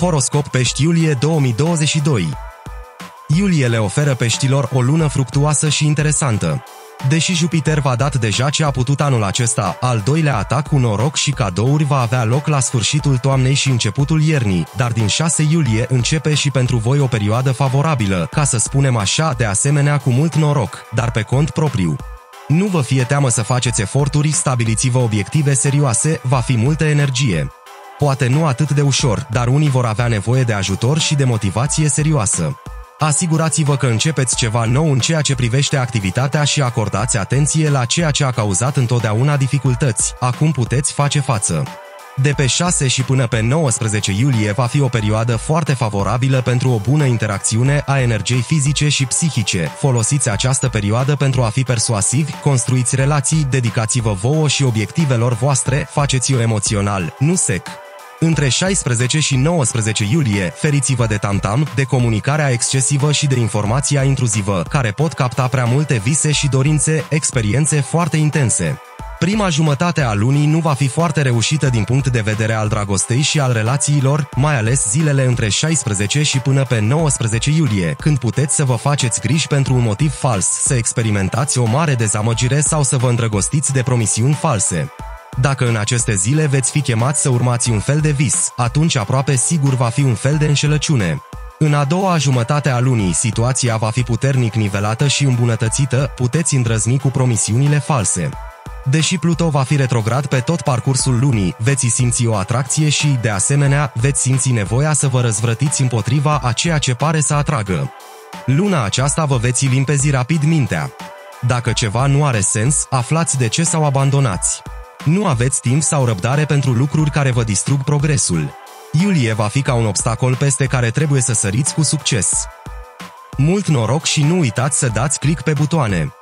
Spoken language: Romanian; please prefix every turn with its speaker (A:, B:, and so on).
A: Horoscop pești iulie 2022 Iulie le oferă peștilor o lună fructuoasă și interesantă. Deși Jupiter v-a dat deja ce a putut anul acesta, al doilea atac cu noroc și cadouri va avea loc la sfârșitul toamnei și începutul iernii, dar din 6 iulie începe și pentru voi o perioadă favorabilă, ca să spunem așa, de asemenea cu mult noroc, dar pe cont propriu. Nu vă fie teamă să faceți eforturi, stabiliți-vă obiective serioase, va fi multă energie. Poate nu atât de ușor, dar unii vor avea nevoie de ajutor și de motivație serioasă. Asigurați-vă că începeți ceva nou în ceea ce privește activitatea și acordați atenție la ceea ce a cauzat întotdeauna dificultăți. Acum puteți face față. De pe 6 și până pe 19 iulie va fi o perioadă foarte favorabilă pentru o bună interacțiune a energiei fizice și psihice. Folosiți această perioadă pentru a fi persuasivi, construiți relații, dedicați-vă vouă și obiectivelor voastre, faceți-o emoțional, nu sec. Între 16 și 19 iulie, feriți-vă de tamtam, de comunicarea excesivă și de informația intruzivă, care pot capta prea multe vise și dorințe, experiențe foarte intense. Prima jumătate a lunii nu va fi foarte reușită din punct de vedere al dragostei și al relațiilor, mai ales zilele între 16 și până pe 19 iulie, când puteți să vă faceți griji pentru un motiv fals, să experimentați o mare dezamăgire sau să vă îndrăgostiți de promisiuni false. Dacă în aceste zile veți fi chemați să urmați un fel de vis, atunci aproape sigur va fi un fel de înșelăciune. În a doua jumătate a lunii, situația va fi puternic nivelată și îmbunătățită, puteți îndrăzni cu promisiunile false. Deși Pluto va fi retrograd pe tot parcursul lunii, veți simți o atracție și, de asemenea, veți simți nevoia să vă răzvrătiți împotriva a ceea ce pare să atragă. Luna aceasta vă veți limpezi rapid mintea. Dacă ceva nu are sens, aflați de ce sau abandonați. Nu aveți timp sau răbdare pentru lucruri care vă distrug progresul. Iulie va fi ca un obstacol peste care trebuie să săriți cu succes. Mult noroc și nu uitați să dați click pe butoane.